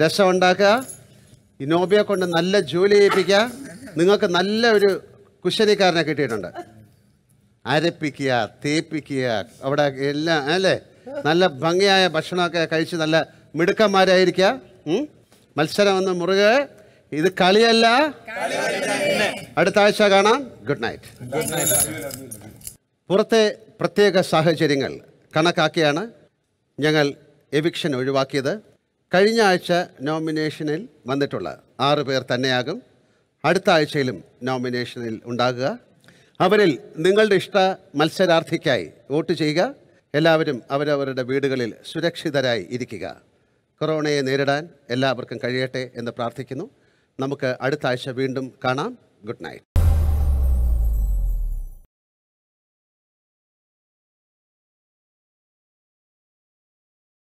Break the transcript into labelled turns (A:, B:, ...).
A: രസം ഉണ്ടാക്കുക ഈ നോബിയെ കൊണ്ട് നല്ല ജോലി ചെയ്യിപ്പിക്കുക നിങ്ങൾക്ക് നല്ല ഒരു കുശലിക്കാരനെ കിട്ടിയിട്ടുണ്ട്. അരപ്പിക്കുക തേപ്പിക്കുക അവിടെ എല്ലാം അല്ലേ? നല്ല ഭംഗിയായ ഭക്ഷണമൊക്കെ കഴിച്ച് നല്ല മിടുക്കന്മാരായിരിക്കുക. മത്സരം ഒന്ന് മുറുകെ. ഇത് കളിയല്ല. അടുത്ത ആഴ്ച കാണാം. ഗുഡ് നൈറ്റ് പുറത്തെ പ്രത്യേക സാഹചര്യങ്ങൾ കണക്കാക്കിയാണ് ഞങ്ങൾ എവിക്ഷൻ ഒഴിവാക്കിയത്. കഴിഞ്ഞ ആഴ്ച നോമിനേഷനിൽ വന്നിട്ടുള്ള ആറ് പേർ തന്നെയാകും. അടുത്ത ആഴ്ചയിലും നോമിനേഷനിൽ ഉണ്ടാകുക. അവരിൽ നിങ്ങളുടെ ഇഷ്ട മത്സരാർത്ഥിക്കായി വോട്ട് ചെയ്യുക. എല്ലാവരും അവരവരുടെ വീടുകളിൽ സുരക്ഷിതരായി ഇരിക്കുക. കൊറോണയെ നേരിടാൻ എല്ലാവർക്കും കഴിയട്ടെ എന്ന് പ്രാർത്ഥിക്കുന്നു. നമുക്ക് അടുത്ത ആഴ്ച വീണ്ടും കാണാം. Good night.